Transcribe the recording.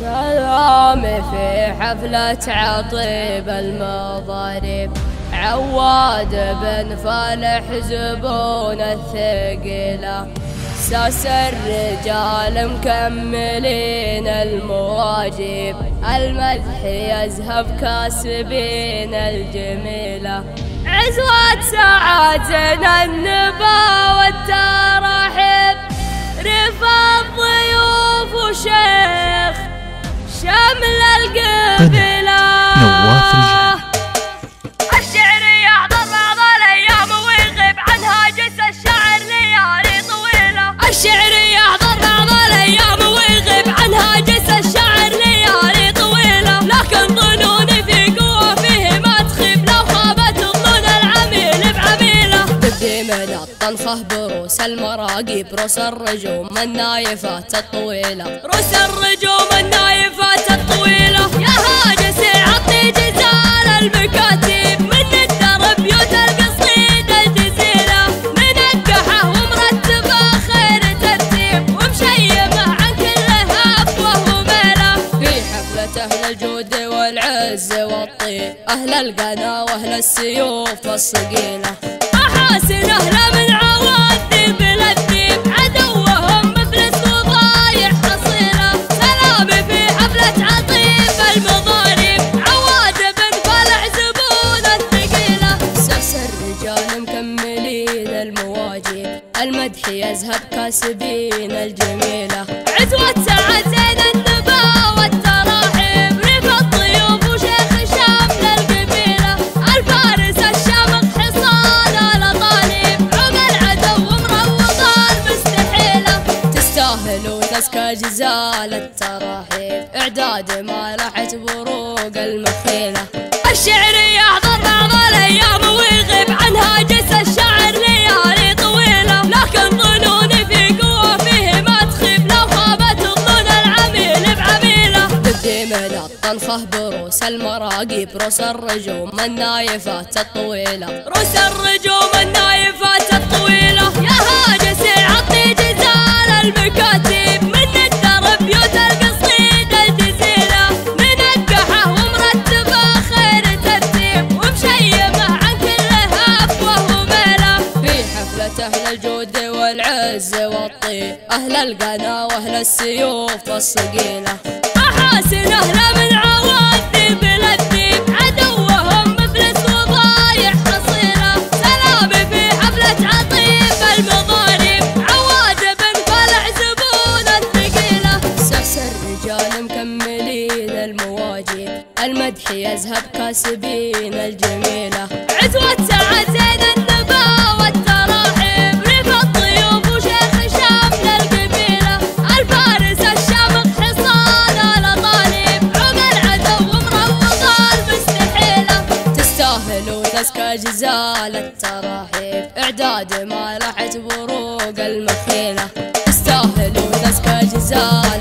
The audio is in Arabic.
سلام في حفلة عطيب المضارب عواد بن فالح زبون الثقيلة. ساس الرجال مكملين المواجب. المدح يذهب كاسبين الجميلة. عزوة ساعاتنا النبا والترحب رفا الضيوف وشيخ شمل القبلة نواف الجهل الشعر يحضر بعض الأيام ويغيب عنها جس الشعر ليالي طويلة. الشعر يحضر بعض الأيام ويغيب عنها جس الشعر ليالي طويلة. لكن ظنوني في قوة فيه ما تخيب. لو خابت الظن العميل بعميلة. تبدي من الطنخه بروس المراقي بروس الرجوم النايفات الطويلة. روس الرجوم النايفات أهل الجود والعز والطيب. أهل القنا وأهل السيوف الصقيله محاسن أهل من عدوهم في حفلة عطيب زبون الثقيلة. ساس الرجال مكملين المواجب. المدح يذهب كاسبين الجميلة. تزكى جزال التراحيب إعداد ما لحت بروق المخيلة. الشعر يحضر بعض الأيام ويغيب عنها جس الشعر ليالي طويلة. لكن ظنوني في قوة فيه ما تخيب. لو خابت الظن العميل بعميله تبدي من الطنخة بروس المراقي بروس الرجوم النايفات الطويلة. روس الرجوم النايفات أهل الجود والعز والطيب أهل القنا وأهل السيوف الصقيله محاسن أهل من عوادي بالذيب عدوهم مفلس وضايع حصيله سلامي في حفلة عطيب المضارب عواد بن فلع زبون الثقيلة. ساس الرجال مكملين المواجب المدح يذهب كاسبين الجميلة. تزكى جزال التراحيب. إعداد ما لحت بروق المخيله تستاهلون تزكى جزال